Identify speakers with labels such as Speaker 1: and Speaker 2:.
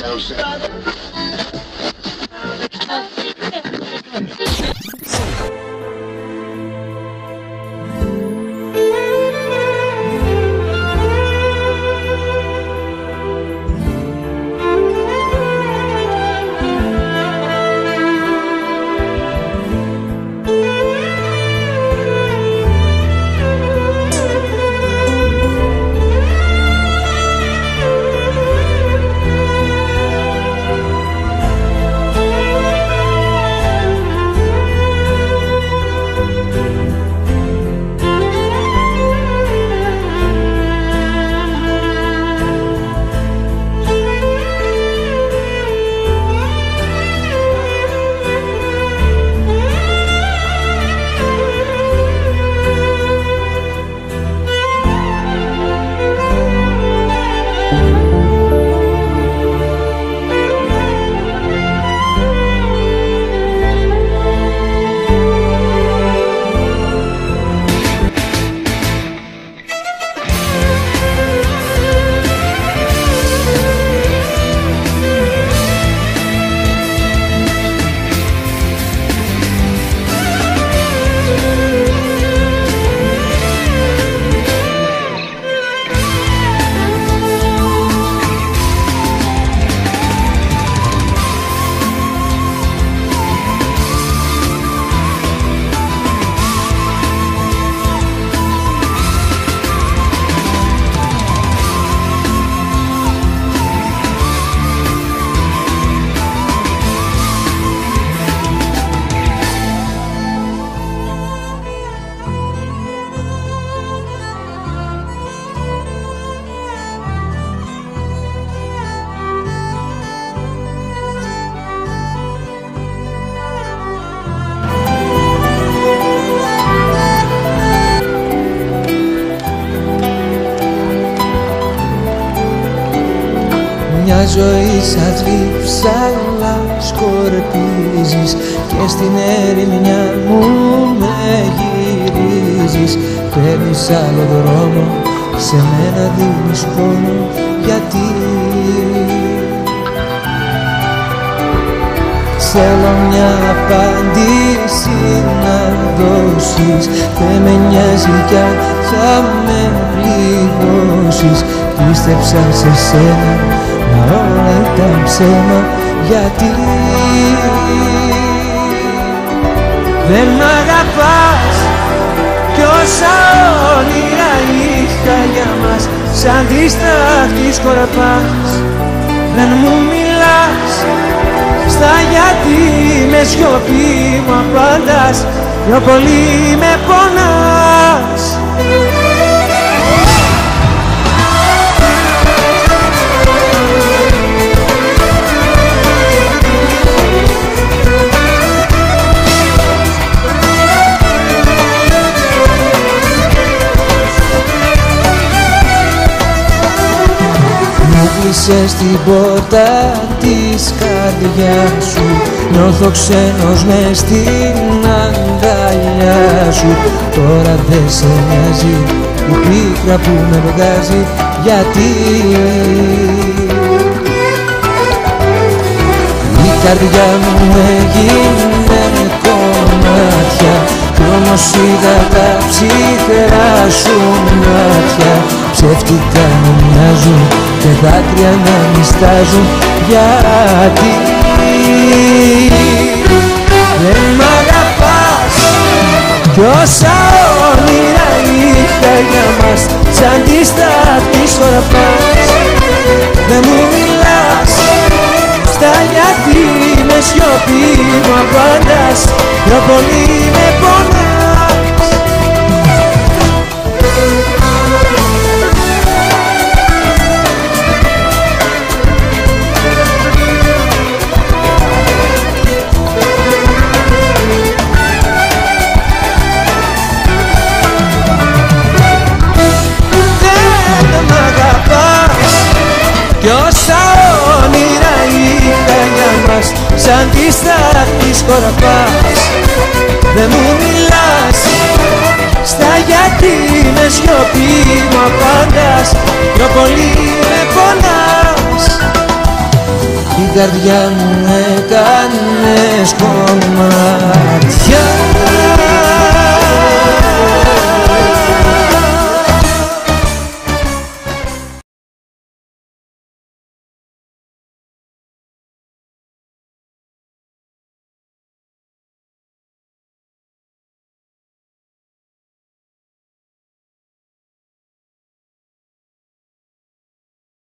Speaker 1: Joseph. Ζωής σαν ψάλα σκορπίζεις και στην ερημιά μου με γυρίζεις. Παίρνεις άλλο δρόμο, σε μένα δίνεις πόνο γιατί; Θέλω μια απάντηση να δώσεις Δεν με νοιάζει κι αν θα με πληγώσεις. Πίστεψα σε σένα Μα όλα ήταν ψέμα γιατί Δεν μ' αγαπάς κι όσα όνειρα είχα για μας Σαν τη στάχτη σκορπάς Δεν μου μιλάς στα γιατί με σιωπή μου απαντάς Πιο πολύ με πονάς Έκλεισες την πόρτα της καρδιάς σου. Νιώθω ξένος μες στην αγκαλιά σου. Τώρα δεν σε νοιάζει η πίκρα που με βγάζει Γιατί. Η καρδιά μου έγινε κομμάτια Κι όμως είδα τα ψυχρά σου μάτια. Ψεύτικα μου μοιάζουν και δάκρυα να μιστάζουν γιατί δεν μ' αγαπάς. Κι όσα όνειρα είχα για μας σαν τη στάχτη σκορπάς δεν μου μιλάς στα γιατί με σιωπή μου απαντάς. Πιο πολύ με πονάς Σαν τη στάχτη σκορπάς Δεν μου μιλάς Στα γιατί με σιωπή μου απάντας Πιο πολύ με πονάς. Καρδιά μου έκανες κομμάτια